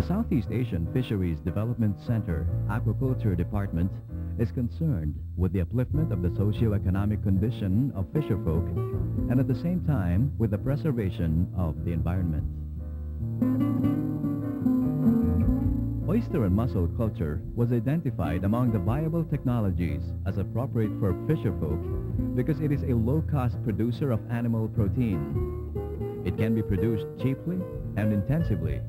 The Southeast Asian Fisheries Development Center Aquaculture Department is concerned with the upliftment of the socio-economic condition of fisherfolk and at the same time with the preservation of the environment. Oyster and mussel culture was identified among the viable technologies as appropriate for fisherfolk because it is a low-cost producer of animal protein. It can be produced cheaply and intensively.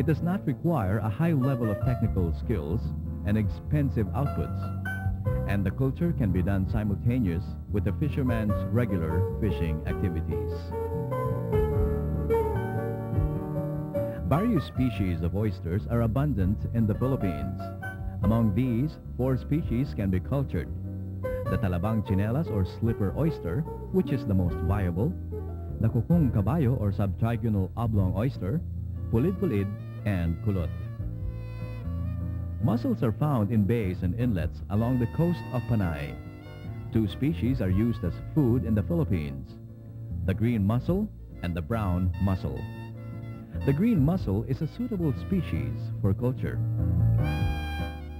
It does not require a high level of technical skills and expensive outputs, and the culture can be done simultaneous with the fisherman's regular fishing activities. Various species of oysters are abundant in the Philippines. Among these, four species can be cultured. The Talabang chinelas or slipper oyster, which is the most viable, the Kukung caballo or subtrigonal oblong oyster, pulid-pulid, and kulot. Mussels are found in bays and inlets along the coast of Panay. Two species are used as food in the Philippines, the green mussel and the brown mussel. The green mussel is a suitable species for culture.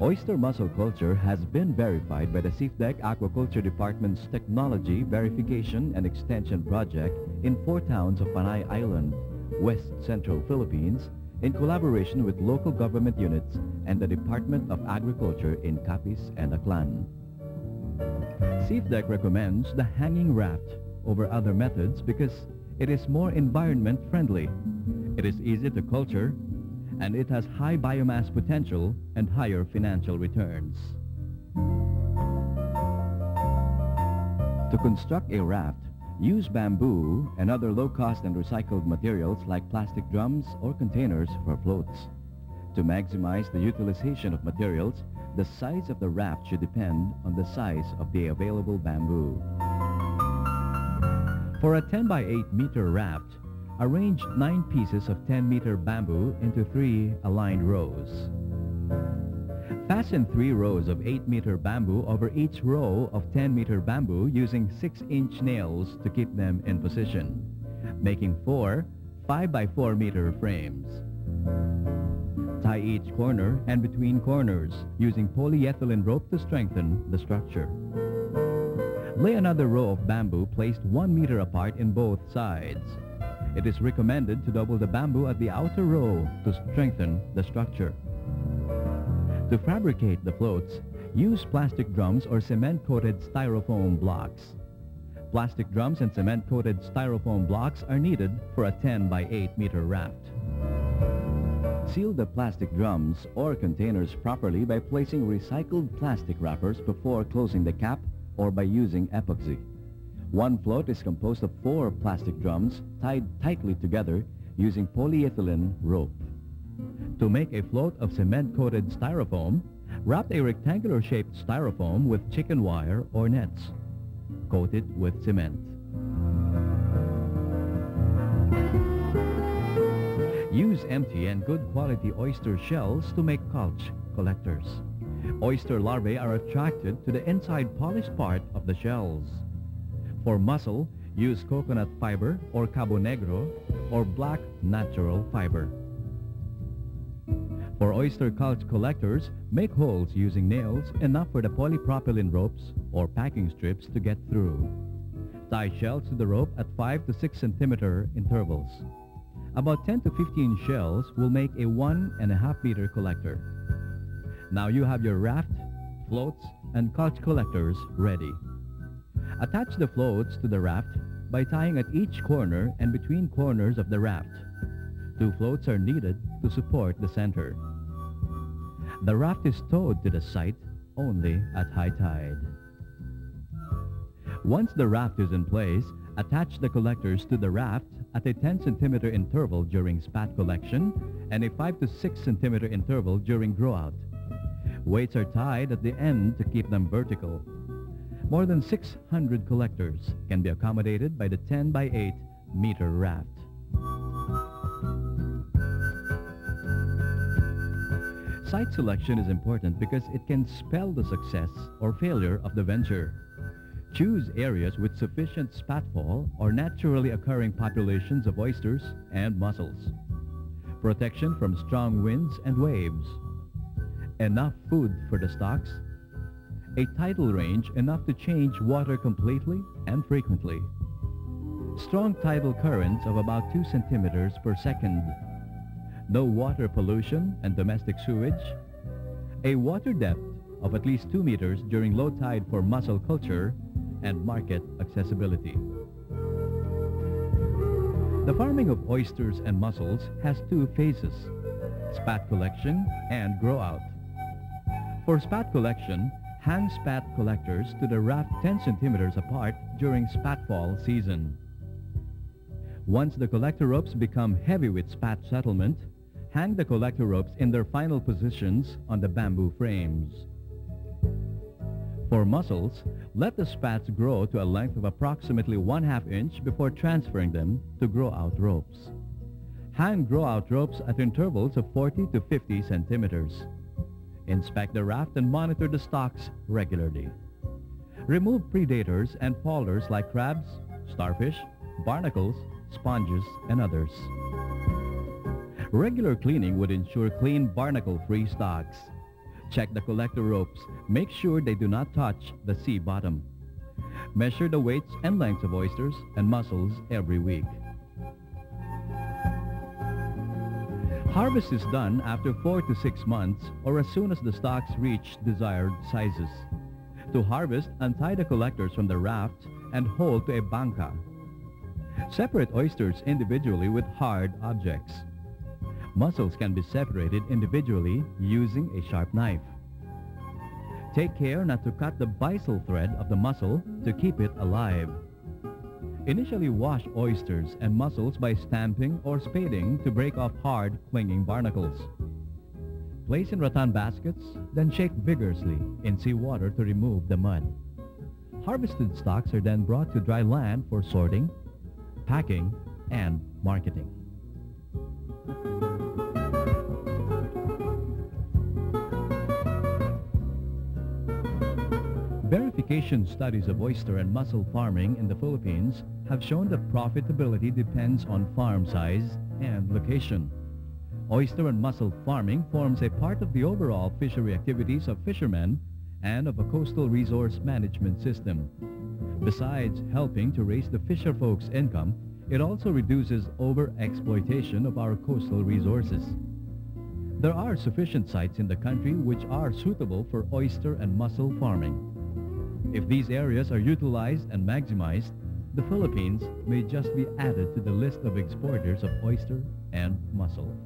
Oyster mussel culture has been verified by the SEAFDEC Aquaculture Department's Technology Verification and Extension Project in four towns of Panay Island, West Central Philippines, in collaboration with local government units and the Department of Agriculture in Capiz and Aklan. SEAFDEC recommends the hanging raft over other methods because it is more environment friendly. It is easy to culture and it has high biomass potential and higher financial returns. To construct a raft, Use bamboo and other low-cost and recycled materials like plastic drums or containers for floats. To maximize the utilization of materials, the size of the raft should depend on the size of the available bamboo. For a 10 by 8 meter raft, arrange 9 pieces of 10 meter bamboo into 3 aligned rows. Fasten three rows of 8-meter bamboo over each row of 10-meter bamboo using 6-inch nails to keep them in position, making four 5 by 4 meter frames. Tie each corner and between corners using polyethylene rope to strengthen the structure. Lay another row of bamboo placed 1 meter apart in both sides. It is recommended to double the bamboo at the outer row to strengthen the structure. To fabricate the floats, use plastic drums or cement-coated styrofoam blocks. Plastic drums and cement-coated styrofoam blocks are needed for a 10 by 8 meter raft. Seal the plastic drums or containers properly by placing recycled plastic wrappers before closing the cap or by using epoxy. One float is composed of four plastic drums tied tightly together using polyethylene rope. To make a float of cement-coated styrofoam, wrap a rectangular-shaped styrofoam with chicken wire or nets. Coat it with cement. Use empty and good quality oyster shells to make culch collectors. Oyster larvae are attracted to the inside polished part of the shells. For mussel, use coconut fiber or cabo negro or black natural fiber. For oyster culch collectors, make holes using nails enough for the polypropylene ropes or packing strips to get through. Tie shells to the rope at 5 to 6 centimeter intervals. About 10 to 15 shells will make a one and a half meter collector. Now you have your raft, floats, and culch collectors ready. Attach the floats to the raft by tying at each corner and between corners of the raft. Two floats are needed to support the center. The raft is towed to the site only at high tide. Once the raft is in place, attach the collectors to the raft at a 10 centimeter interval during spat collection and a 5 to 6 centimeter interval during grow-out. Weights are tied at the end to keep them vertical. More than 600 collectors can be accommodated by the 10 by 8 meter raft. Site selection is important because it can spell the success or failure of the venture. Choose areas with sufficient spatfall or naturally occurring populations of oysters and mussels. protection from strong winds and waves, enough food for the stocks, a tidal range enough to change water completely and frequently, strong tidal currents of about 2 centimeters per second, no water pollution and domestic sewage, a water depth of at least 2 meters during low tide for mussel culture and market accessibility. The farming of oysters and mussels has two phases, spat collection and grow out. For spat collection, hang spat collectors to the raft 10 centimeters apart during spatfall season. Once the collector ropes become heavy with spat settlement, hang the collector ropes in their final positions on the bamboo frames. For mussels, let the spats grow to a length of approximately one half inch before transferring them to grow-out ropes. Hang grow-out ropes at intervals of 40 to 50 centimeters. Inspect the raft and monitor the stocks regularly. Remove predators and fallers like crabs, starfish, barnacles, sponges, and others. Regular cleaning would ensure clean barnacle-free stocks. Check the collector ropes. Make sure they do not touch the sea bottom. Measure the weights and lengths of oysters and mussels every week. Harvest is done after 4 to 6 months or as soon as the stocks reach desired sizes. To harvest, untie the collectors from the raft and hold to a banca. Separate oysters individually with hard objects. Mussels can be separated individually using a sharp knife. Take care not to cut the byssal thread of the mussel to keep it alive. Initially wash oysters and mussels by stamping or spading to break off hard, clinging barnacles. Place in rattan baskets, then shake vigorously in seawater to remove the mud. Harvested stocks are then brought to dry land for sorting, packing, and marketing. Verification studies of oyster and mussel farming in the Philippines have shown that profitability depends on farm size and location. Oyster and mussel farming forms a part of the overall fishery activities of fishermen and of a coastal resource management system. Besides helping to raise the fisher folks' income, it also reduces over-exploitation of our coastal resources. There are sufficient sites in the country which are suitable for oyster and mussel farming. If these areas are utilized and maximized, the Philippines may just be added to the list of exporters of oyster and mussel.